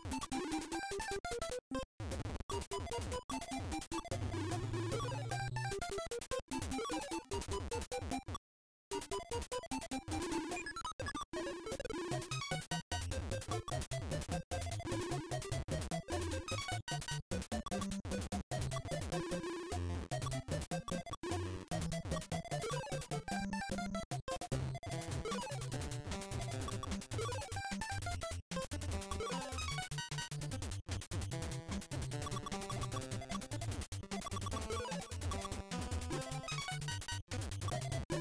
Thank you.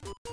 you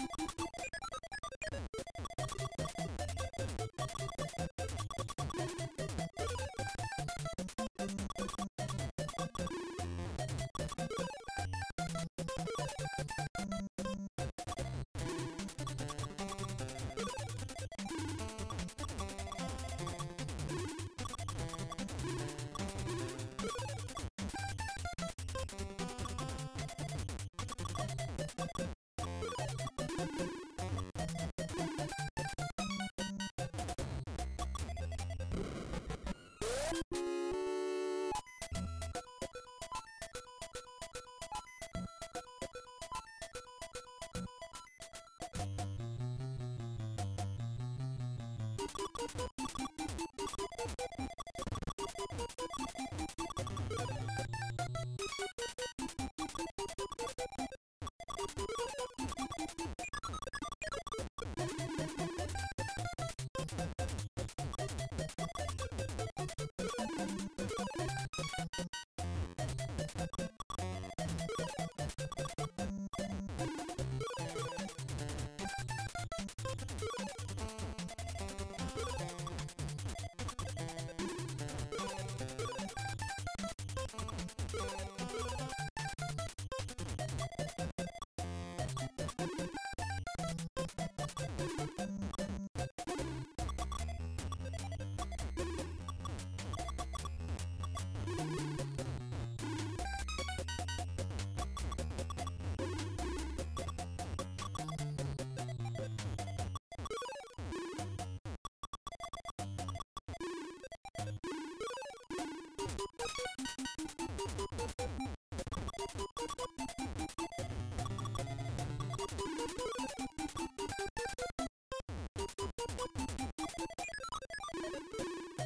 you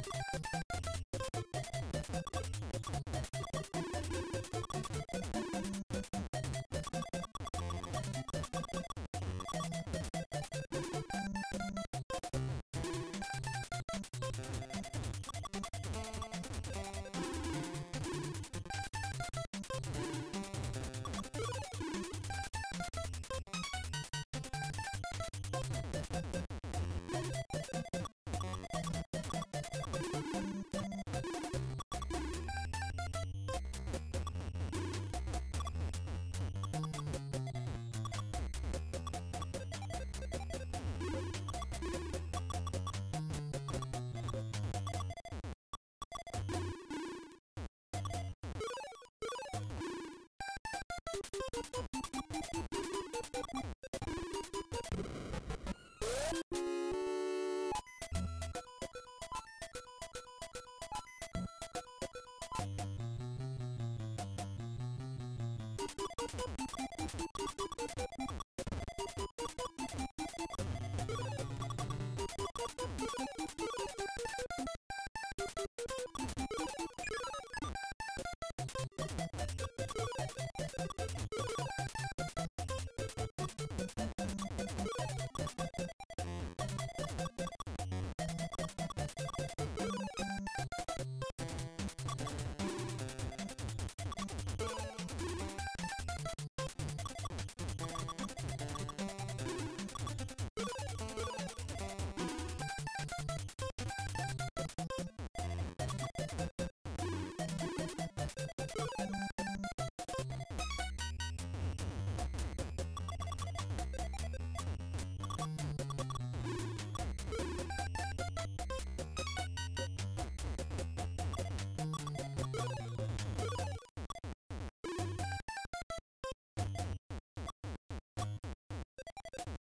フフフ。you